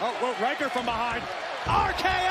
Oh, well, Riker from behind. RKO!